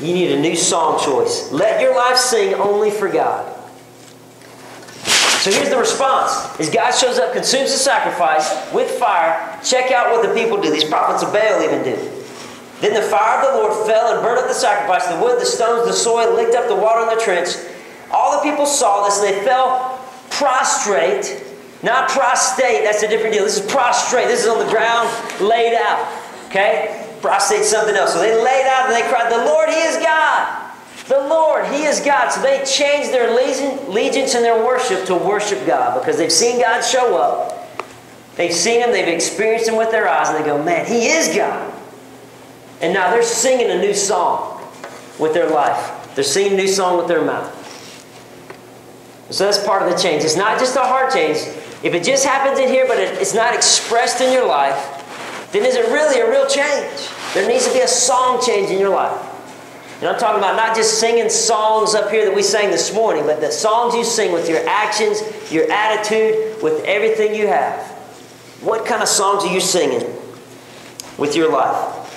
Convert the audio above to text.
You need a new song choice. Let your life sing only for God. So here's the response. As God shows up, consumes the sacrifice with fire, check out what the people do. These prophets of Baal even do. Then the fire of the Lord fell and burned up the sacrifice, the wood, the stones, the soil, licked up the water in the trench. All the people saw this and they fell prostrate. Not prostate, that's a different deal. This is prostrate. This is on the ground, laid out. Okay? Prostate something else. So they laid out and they cried, The Lord, He is God. The Lord, He is God. So they changed their allegiance and their worship to worship God because they've seen God show up. They've seen Him, they've experienced Him with their eyes, and they go, Man, He is God. And now they're singing a new song with their life. They're singing a new song with their mouth. So that's part of the change. It's not just a heart change. If it just happens in here, but it's not expressed in your life, then is it really a real change? There needs to be a song change in your life. And I'm talking about not just singing songs up here that we sang this morning, but the songs you sing with your actions, your attitude, with everything you have. What kind of songs are you singing with your life?